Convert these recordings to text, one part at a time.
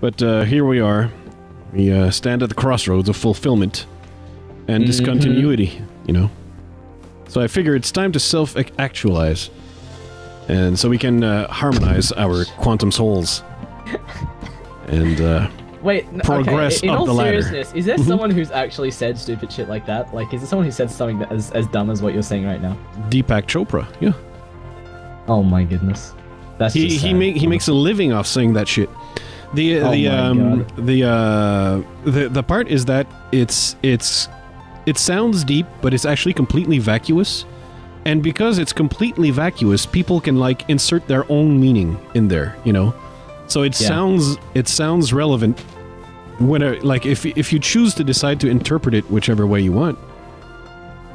But uh, here we are. We uh, stand at the crossroads of fulfillment and Mhm. discontinuity, you know. So I figure it's time to self-actualize. And so we can uh, harmonize our quantum souls. And uh, Wait, n- Progress okay, in up all the ladder. seriousness, is there Mhm. someone who's actually said stupid shit like that? Like, is there someone who said something that as, as dumb as what you're saying right now? Deepak Chopra, yeah. Oh my goodness. That's he he make he makes a living off saying that shit. The Oh the um God. the uh the the part is that it's it's it sounds deep, but it's actually completely vacuous. And because it's completely vacuous, people can like insert their own meaning in there, you know. So it Yeah. sounds it sounds relevant when a, like if if you choose to decide to interpret it whichever way you want.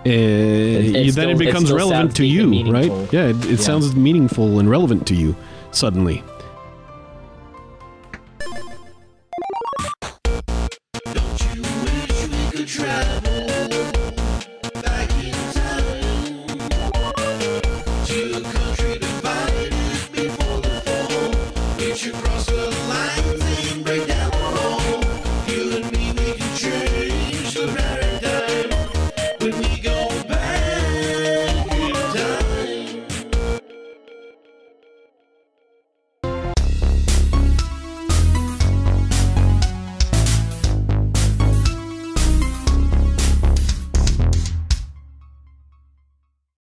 Uh, it you- then still- it it becomes still relevant to you, right? Yeah, it, it Yeah. sounds meaningful and relevant to you suddenly. you cross